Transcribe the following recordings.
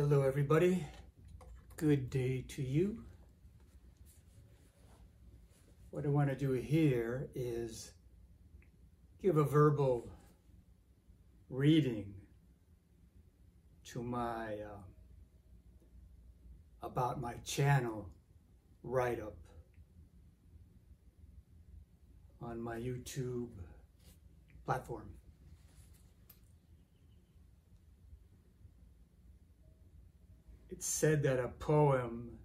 Hello, everybody. Good day to you. What I want to do here is give a verbal reading to my uh, about my channel write up on my YouTube platform. It's said that a poem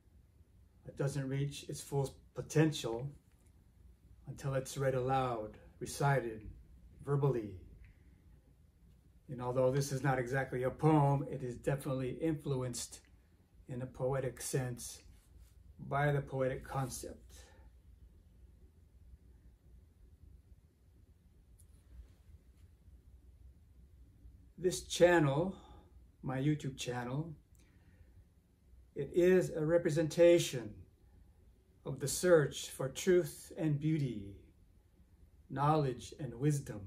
that doesn't reach its full potential until it's read aloud, recited verbally. And although this is not exactly a poem, it is definitely influenced in a poetic sense by the poetic concept. This channel, my YouTube channel, it is a representation of the search for truth and beauty, knowledge and wisdom,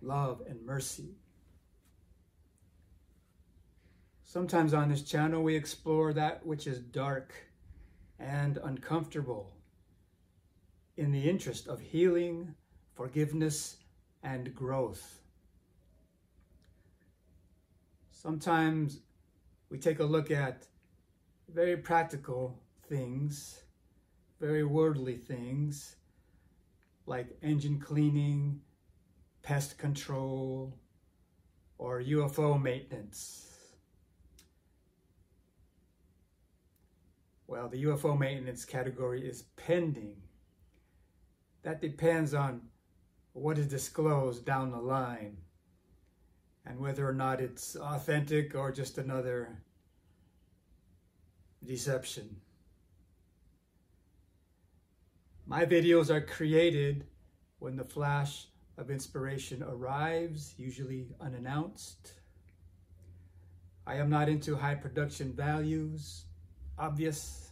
love and mercy. Sometimes on this channel, we explore that which is dark and uncomfortable in the interest of healing, forgiveness, and growth. Sometimes we take a look at very practical things, very worldly things, like engine cleaning, pest control, or UFO maintenance. Well, the UFO maintenance category is pending. That depends on what is disclosed down the line and whether or not it's authentic or just another deception. My videos are created when the flash of inspiration arrives, usually unannounced. I am not into high production values obvious.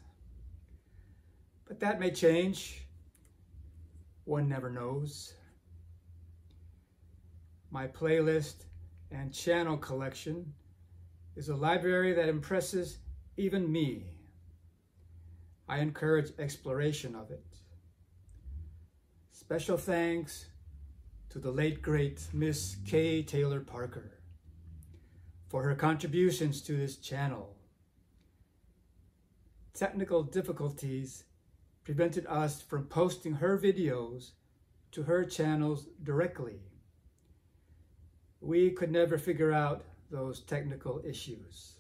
But that may change. One never knows. My playlist and channel collection is a library that impresses even me. I encourage exploration of it. Special thanks to the late great Miss Kay Taylor Parker for her contributions to this channel technical difficulties prevented us from posting her videos to her channels directly. We could never figure out those technical issues.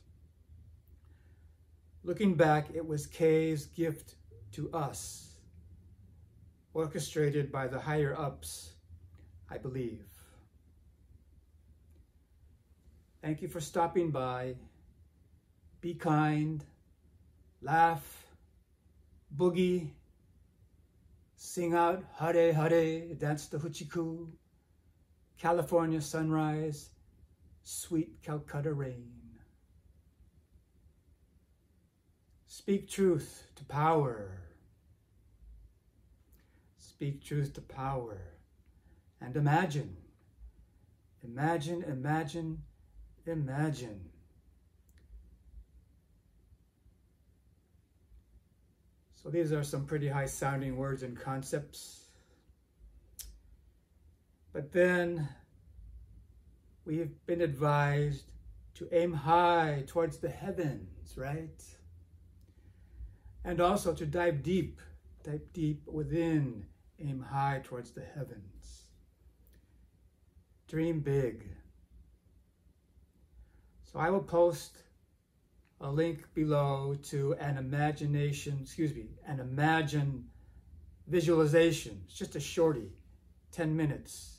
Looking back, it was Kay's gift to us, orchestrated by the higher ups, I believe. Thank you for stopping by. Be kind laugh, boogie, sing out Hare Hare, dance the Hoochie California sunrise, sweet Calcutta rain. Speak truth to power. Speak truth to power. And imagine, imagine, imagine, imagine So these are some pretty high sounding words and concepts. But then we've been advised to aim high towards the heavens, right? And also to dive deep, dive deep within, aim high towards the heavens. Dream big. So I will post a link below to an imagination, excuse me, an imagine visualization. It's just a shorty, 10 minutes.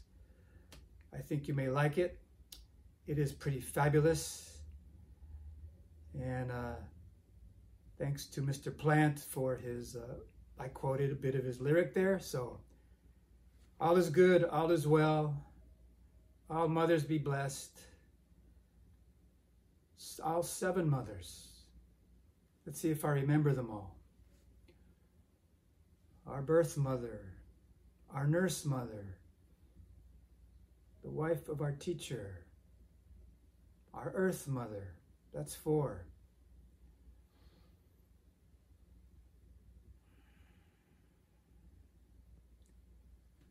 I think you may like it. It is pretty fabulous. And uh, thanks to Mr. Plant for his, uh, I quoted a bit of his lyric there. So all is good, all is well. All mothers be blessed all seven mothers. Let's see if I remember them all. Our birth mother, our nurse mother, the wife of our teacher, our earth mother, That's four.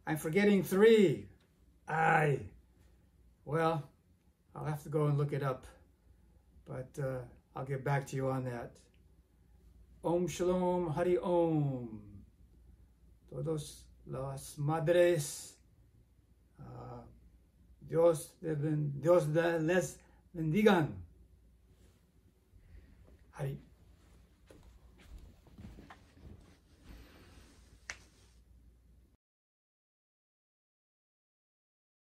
I'm forgetting three. Aye. Well, I'll have to go and look it up, but uh, I'll get back to you on that. Om Shalom Hari Om. Todos las madres. Uh, Dios, Dios les bendigan. Hari.